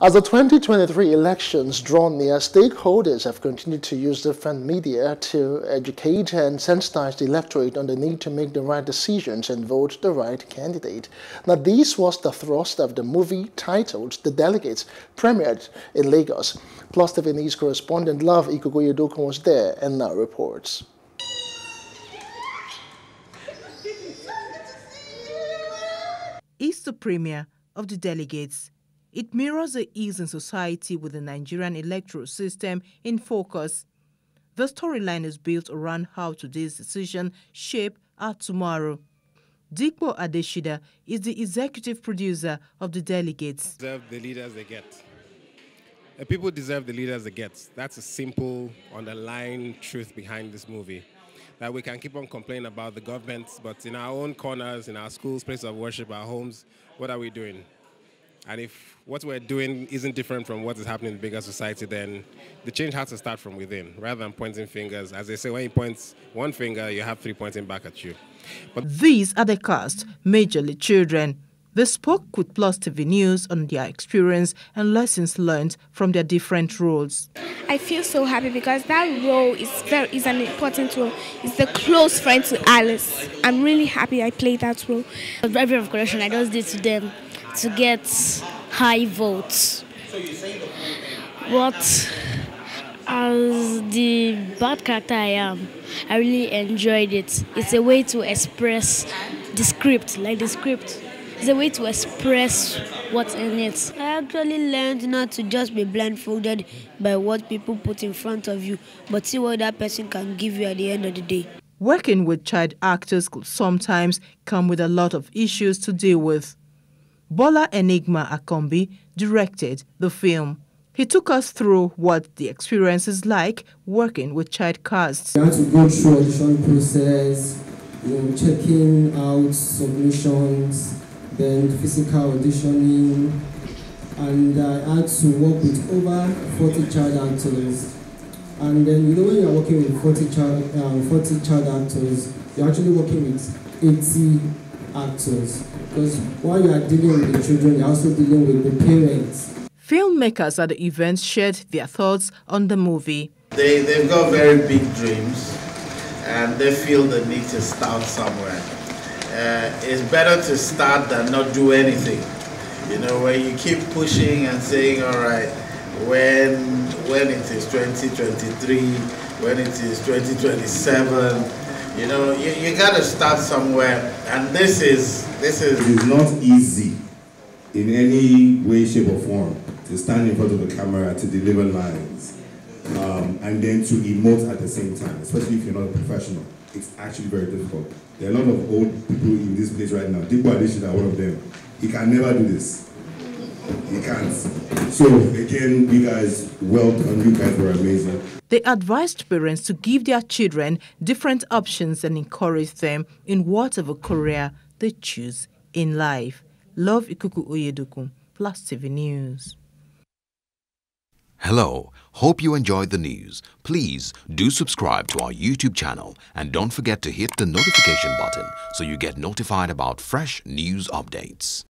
As the 2023 elections draw near, stakeholders have continued to use different media to educate and sensitize the electorate on the need to make the right decisions and vote the right candidate. Now, this was the thrust of the movie titled The Delegates, premiered in Lagos. Plus TV News correspondent Love Ikukoyedokun was there and now reports. It's the premiere of The Delegates it mirrors the ease in society with the Nigerian electoral system in focus. The storyline is built around how today's decision shape our tomorrow. Dikbo Adeshida is the executive producer of the delegates. Deserve the leaders they get. The people deserve the leaders they get. That's a simple, underlying truth behind this movie. That we can keep on complaining about the government, but in our own corners, in our schools, places of worship, our homes, what are we doing? And if what we're doing isn't different from what is happening in bigger society, then the change has to start from within rather than pointing fingers. As they say, when you point one finger, you have three pointing back at you. But these are the cast, majorly children. They spoke with Plus TV News on their experience and lessons learned from their different roles. I feel so happy because that role is very is an important role. It's the close friend to Alice. I'm really happy I played that role. Every of correction I just did to them to get high votes. But as the bad character I am, I really enjoyed it. It's a way to express the script, like the script. It's a way to express what's in it. I actually learned not to just be blindfolded by what people put in front of you, but see what that person can give you at the end of the day. Working with child actors could sometimes come with a lot of issues to deal with. Bola Enigma Akombi directed the film. He took us through what the experience is like working with child casts. You have to go through audition process, you know, checking out submissions, then physical auditioning, and I had to work with over 40 child actors. And then you know when you're working with 40 child, um, 40 child actors, you're actually working with 80 actors. Because while you are dealing with the children, you're also dealing with the parents. Filmmakers at the event shared their thoughts on the movie. They, they've got very big dreams and they feel the need to start somewhere. Uh, it's better to start than not do anything. You know, when you keep pushing and saying, all right, when, when it is 2023, when it is 2027, you know, you, you got to start somewhere, and this is this is. It is not easy, in any way, shape, or form, to stand in front of the camera to deliver lines, um, and then to emote at the same time, especially if you're not a professional. It's actually very difficult. There are a lot of old people in this place right now. Dikbo Adeshida, one of them. He can never do this. He can't. So again, you guys, well done. You guys were amazing. They advised parents to give their children different options and encourage them in whatever career they choose in life. Love Ikuku Oyeduku, Plus TV News. Hello, hope you enjoyed the news. Please do subscribe to our YouTube channel and don't forget to hit the notification button so you get notified about fresh news updates.